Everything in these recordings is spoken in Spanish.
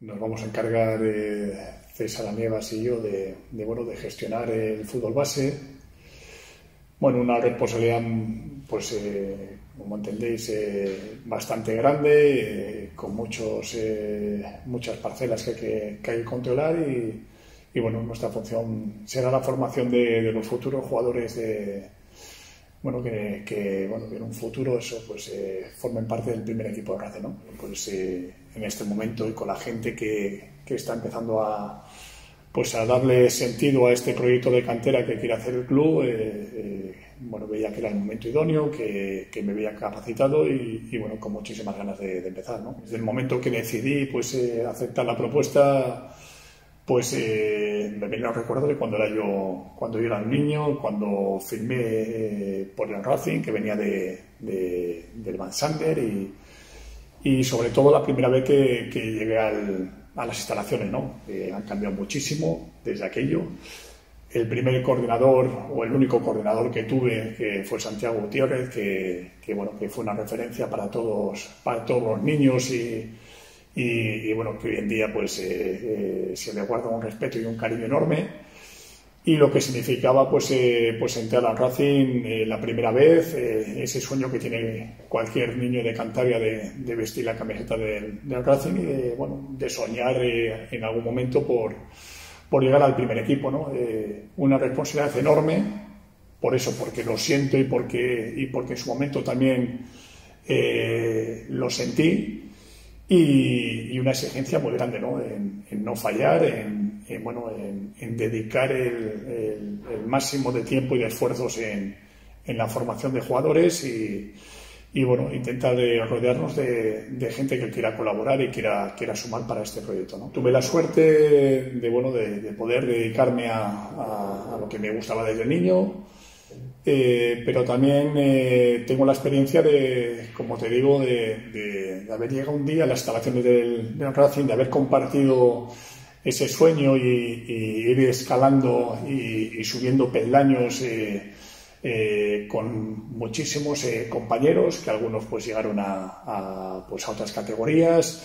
Nos vamos a encargar de César Nievas y yo de, bueno, de gestionar el fútbol base. Bueno, una responsabilidad, pues, eh, como entendéis, eh, bastante grande, eh, con muchos, muchas parcelas que hay que, controlar y, bueno, nuestra función será la formación de los futuros jugadores de, bueno, que, bueno, que en un futuro eso pues formen parte del primer equipo de RACE, ¿no? Pues en este momento y con la gente que, que está empezando a, pues a darle sentido a este proyecto de cantera que quiere hacer el club. Eh, eh, bueno, veía que era el momento idóneo, que, que me veía capacitado y, y, bueno, con muchísimas ganas de, de, empezar. ¿no? Desde el momento que decidí pues, eh, aceptar la propuesta, pues eh, me viene el recuerdo de cuando era yo, cuando yo era un niño, cuando firmé por el Racing, que venía de, de del Van Sander y y sobre todo la primera vez que, que llegué al, a las instalaciones, ¿no? Eh, han cambiado muchísimo desde aquello. El primer coordinador o el único coordinador que tuve que fue Santiago Gutiérrez, que, que bueno, que fue una referencia para todos, para todos los niños y, y, y bueno, que hoy en día pues eh, eh, se le guarda un respeto y un cariño enorme y lo que significaba pues, eh, pues entrar al Racing eh, la primera vez, eh, ese sueño que tiene cualquier niño de Cantabria de, de vestir la camiseta del, del, Racing y de, bueno, de soñar en algún momento por, por, llegar al primer equipo. ¿no? Una responsabilidad enorme, por eso, porque lo siento y porque, y porque en su momento también eh, lo sentí y, una exigencia muy grande ¿no? En, no fallar, en bueno, en, dedicar el, máximo de tiempo y de esfuerzos en, la formación de jugadores y, y bueno, intentar de rodearnos de, gente que quiera colaborar y quiera, quiera sumar para este proyecto. Tuve la suerte de, bueno, de, de poder dedicarme a, a, lo que me gustaba desde niño, eh, pero también eh, tengo la experiencia de, como te digo, de, haber llegado un día a las instalaciones del, del Racing, de haber compartido ese sueño y, ir escalando y, subiendo peldaños eh, con muchísimos compañeros que algunos pues llegaron a, pues a otras categorías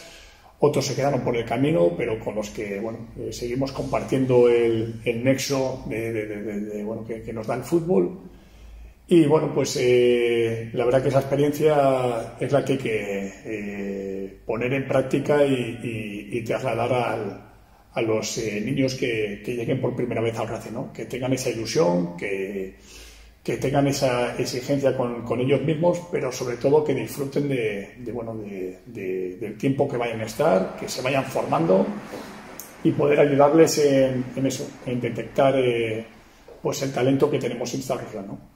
otros se quedaron por el camino pero con los que bueno eh, seguimos compartiendo el, el nexo de, de, de, bueno, que, que, nos da el fútbol y bueno pues eh, la verdad que esa experiencia es la que hay que eh, poner en práctica y, y trasladar al a los eh, niños que, que, lleguen por primera vez al RACE, ¿no? que tengan esa ilusión, que, que tengan esa exigencia con, ellos mismos, pero sobre todo que disfruten de, bueno, de, de, del tiempo que vayan a estar, que se vayan formando y poder ayudarles en, en eso, en detectar eh, pues el talento que tenemos en esta región. ¿no?